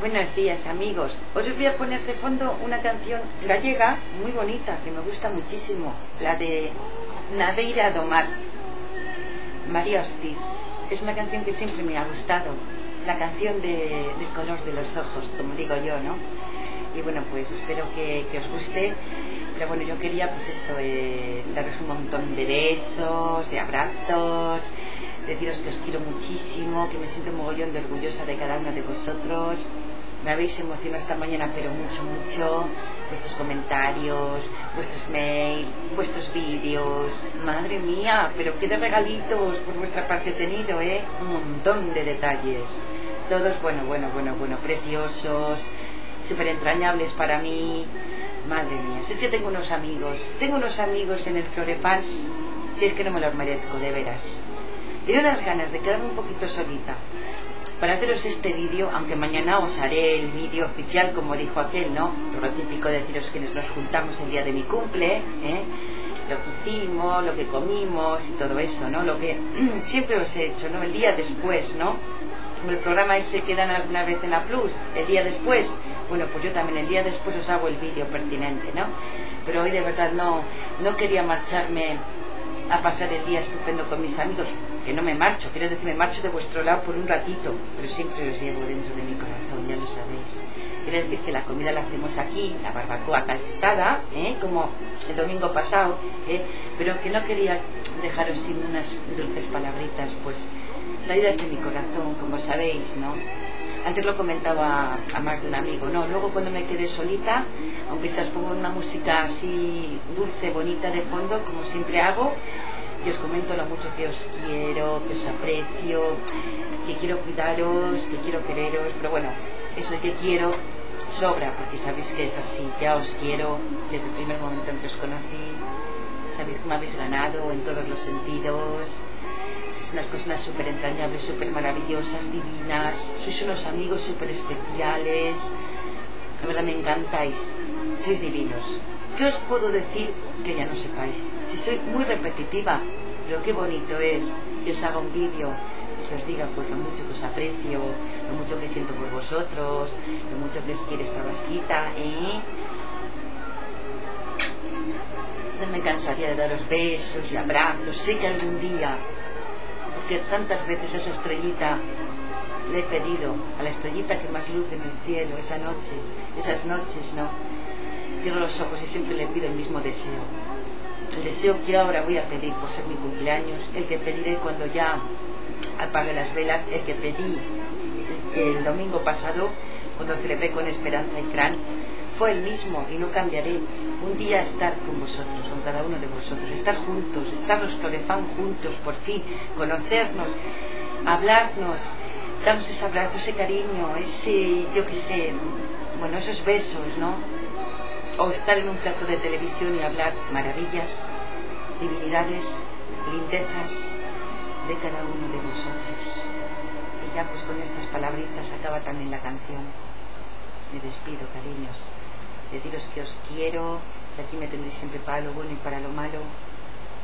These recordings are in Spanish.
Buenos días amigos. Hoy os voy a poner de fondo una canción gallega muy bonita que me gusta muchísimo, la de Naveira do Mar, María Hostiz. Es una canción que siempre me ha gustado, la canción de, del color de los ojos, como digo yo, ¿no? Y bueno, pues espero que, que os guste. Pero bueno, yo quería pues eso, eh, daros un montón de besos, de abrazos, deciros que os quiero muchísimo, que me siento mogollón de orgullosa de cada uno de vosotros. Me habéis emocionado esta mañana, pero mucho, mucho. Vuestros comentarios, vuestros mails, vuestros vídeos. Madre mía, pero qué de regalitos por vuestra parte he tenido, ¿eh? Un montón de detalles. Todos, bueno, bueno, bueno, bueno, preciosos, súper entrañables para mí. Madre mía, si es que tengo unos amigos, tengo unos amigos en el Florefans que es que no me los merezco, de veras. Tenía unas ganas de quedarme un poquito solita para haceros este vídeo, aunque mañana os haré el vídeo oficial, como dijo aquel, ¿no? Lo típico de deciros quienes nos juntamos el día de mi cumple, ¿eh? Lo que hicimos, lo que comimos y todo eso, ¿no? Lo que siempre os he hecho, ¿no? El día después, ¿no? El programa ese que dan alguna vez en la Plus, el día después, bueno, pues yo también el día después os hago el vídeo pertinente, ¿no? Pero hoy de verdad no, no quería marcharme a pasar el día estupendo con mis amigos, que no me marcho, quiero decir, me marcho de vuestro lado por un ratito, pero siempre os llevo dentro de mi corazón, ya lo sabéis. Quiero decir que la comida la hacemos aquí, la barbacoa calcetada, ¿eh? como el domingo pasado, ¿eh? pero que no quería dejaros sin unas dulces palabritas, pues salidas de mi corazón, como sabéis, ¿no? Antes lo comentaba a más de un amigo, no, luego cuando me quedé solita, aunque se os pongo una música así dulce, bonita de fondo, como siempre hago, y os comento lo mucho que os quiero, que os aprecio, que quiero cuidaros, que quiero quereros, pero bueno, eso de que quiero sobra, porque sabéis que es así, ya os quiero desde el primer momento en que os conocí, sabéis que me habéis ganado en todos los sentidos, sois unas personas súper entrañables, súper maravillosas, divinas, sois unos amigos súper especiales, la verdad me encantáis, sois divinos. ¿Qué os puedo decir que ya no sepáis? Si soy muy repetitiva, pero qué bonito es que os haga un vídeo y que os diga pues lo mucho que os aprecio, lo mucho que siento por vosotros, lo mucho que os quiere esta vasquita, ¿eh? No me cansaría de daros besos y abrazos, sé que algún día que tantas veces esa estrellita le he pedido, a la estrellita que más luce en el cielo esa noche, esas noches, ¿no? Cierro los ojos y siempre le pido el mismo deseo. El deseo que ahora voy a pedir por ser mi cumpleaños, el que pediré cuando ya apague las velas, el que pedí el, domingo pasado, cuando celebré con Esperanza y Fran, fue el mismo y no cambiaré. Un día estar con vosotros, con cada uno de vosotros, estar juntos, estar los Florefan juntos, por fin, conocernos, hablarnos, darnos ese abrazo, ese cariño, ese, yo qué sé, bueno, esos besos, ¿no? O estar en un plato de televisión y hablar maravillas, divinidades, lindezas de cada uno de vosotros. Y ya pues con estas palabritas acaba también la canción. Me despido, cariños deciros que os quiero, que aquí me tendréis siempre para lo bueno y para lo malo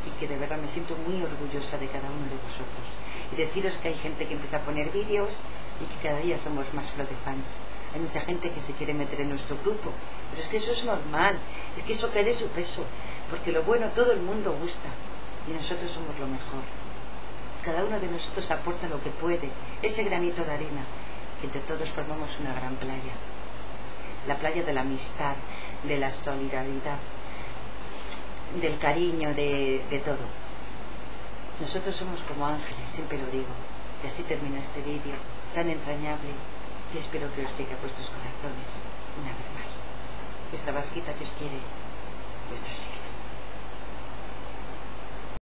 y que de verdad me siento muy orgullosa de cada uno de vosotros. Y deciros que hay gente que empieza a poner vídeos y que cada día somos más fans. Hay mucha gente que se quiere meter en nuestro grupo, pero es que eso es normal, es que eso quede su peso, porque lo bueno todo el mundo gusta y nosotros somos lo mejor. Cada uno de nosotros aporta lo que puede, ese granito de arena, que entre todos formamos una gran playa la playa de la amistad, de la solidaridad, del cariño, de, de todo. Nosotros somos como ángeles, siempre lo digo. Y así termina este vídeo tan entrañable y espero que os llegue a vuestros corazones una vez más. Vuestra vasquita que os quiere, vuestra Silvia.